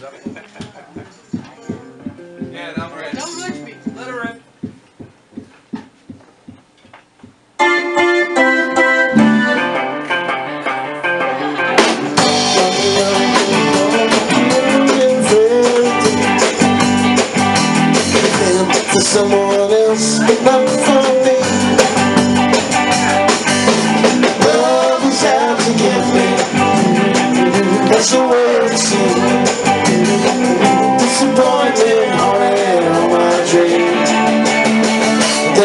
Yeah, I'm. Don't rush me. Let her rip. For someone else, but not for me. Love was out to get me. That's the way it seemed.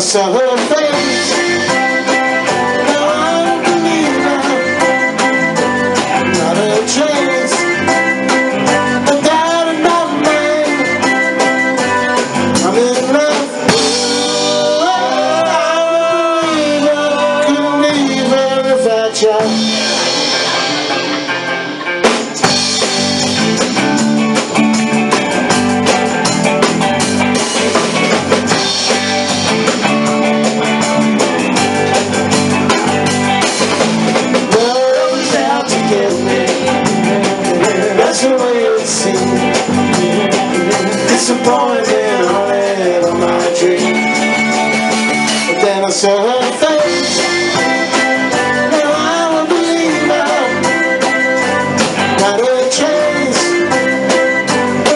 I saw her face. Now I'm a believer. Not a trace. No doubt in my. I'm in love. Believer. Couldn't leave her if I. Haunted all my dreams. But then I saw her face.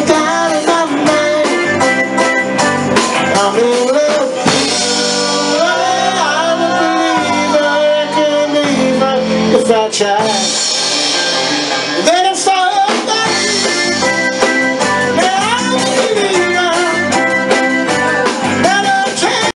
Doubt in love. Believer. I leave her if I try.